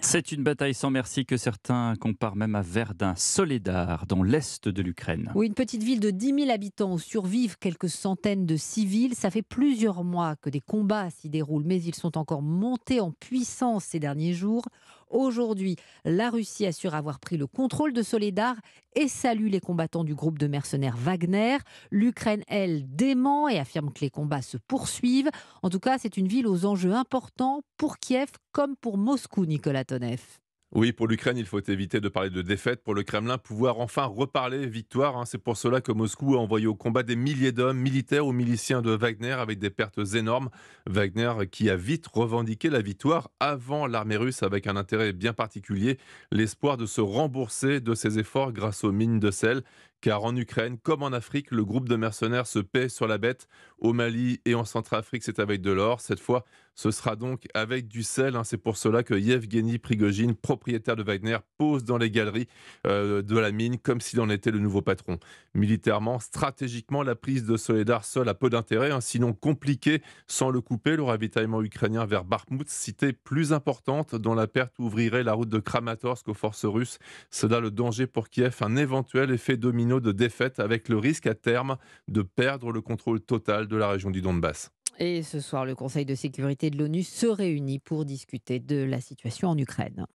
C'est une bataille sans merci que certains comparent même à Verdun, Soledar, dans l'est de l'Ukraine. Oui, une petite ville de 10 000 habitants où survivent quelques centaines de civils. Ça fait plusieurs mois que des combats s'y déroulent, mais ils sont encore montés en puissance ces derniers jours. Aujourd'hui, la Russie assure avoir pris le contrôle de Soledar et salue les combattants du groupe de mercenaires Wagner. L'Ukraine, elle, dément et affirme que les combats se poursuivent. En tout cas, c'est une ville aux enjeux importants pour Kiev comme pour Moscou, Nicolas Tonev. Oui, pour l'Ukraine, il faut éviter de parler de défaite. Pour le Kremlin, pouvoir enfin reparler victoire. Hein. C'est pour cela que Moscou a envoyé au combat des milliers d'hommes, militaires ou miliciens de Wagner, avec des pertes énormes. Wagner qui a vite revendiqué la victoire avant l'armée russe, avec un intérêt bien particulier, l'espoir de se rembourser de ses efforts grâce aux mines de sel car en Ukraine, comme en Afrique, le groupe de mercenaires se paie sur la bête. Au Mali et en Centrafrique, c'est avec de l'or. Cette fois, ce sera donc avec du sel. Hein. C'est pour cela que Yevgeny Prigogine, propriétaire de Wagner, pose dans les galeries euh, de la mine comme s'il en était le nouveau patron. Militairement, stratégiquement, la prise de Soledar seule a peu d'intérêt, hein. sinon compliqué sans le couper. Le ravitaillement ukrainien vers Bakhmut, cité plus importante, dont la perte ouvrirait la route de Kramatorsk aux forces russes. C'est là le danger pour Kiev, un éventuel effet dominant de défaite avec le risque à terme de perdre le contrôle total de la région du Donbass. Et ce soir, le Conseil de sécurité de l'ONU se réunit pour discuter de la situation en Ukraine.